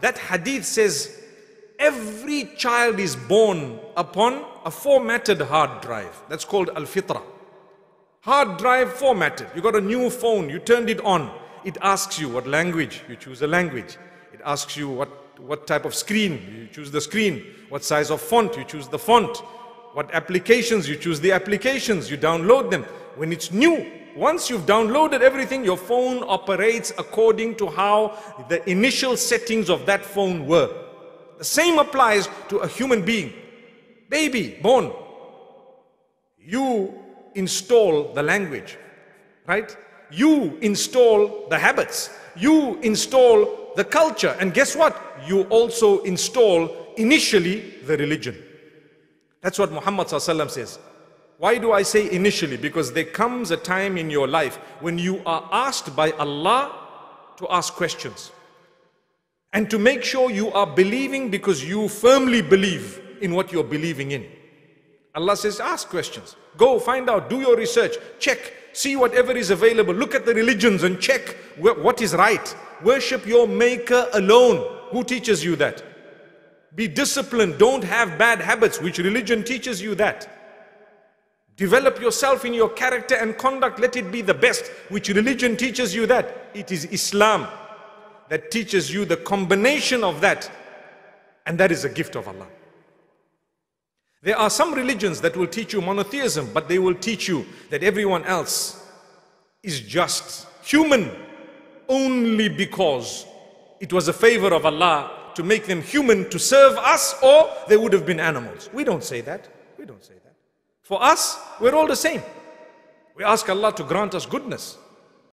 that hadith says every child is born upon a formatted hard drive. That's called al fitra. Hard drive formatted. You got a new phone, you turned it on. It asks you what language, you choose a language. It asks you what, what type of screen, you choose the screen. What size of font, you choose the font. What applications, you choose the applications, you download them. When it's new, once you've downloaded everything, your phone operates according to how the initial settings of that phone were. The same applies to a human being. Baby, born. You install the language, right? You install the habits. You install the culture. And guess what? You also install initially the religion. That's what Muhammad says. Why do I say initially? Because there comes a time in your life when you are asked by Allah to ask questions. And to make sure you are believing because you firmly believe in what you're believing in. Allah says, ask questions. Go find out, do your research, check, see whatever is available. Look at the religions and check what is right. Worship your maker alone. Who teaches you that? Be disciplined. Don't have bad habits, which religion teaches you that. Develop yourself in your character and conduct. Let it be the best, which religion teaches you that. It is Islam that teaches you the combination of that. And that is a gift of Allah. There are some religions that will teach you monotheism, but they will teach you that everyone else is just human only because it was a favor of Allah to make them human to serve us or they would have been animals. We don't say that. We don't say that. For us, we're all the same. We ask Allah to grant us goodness.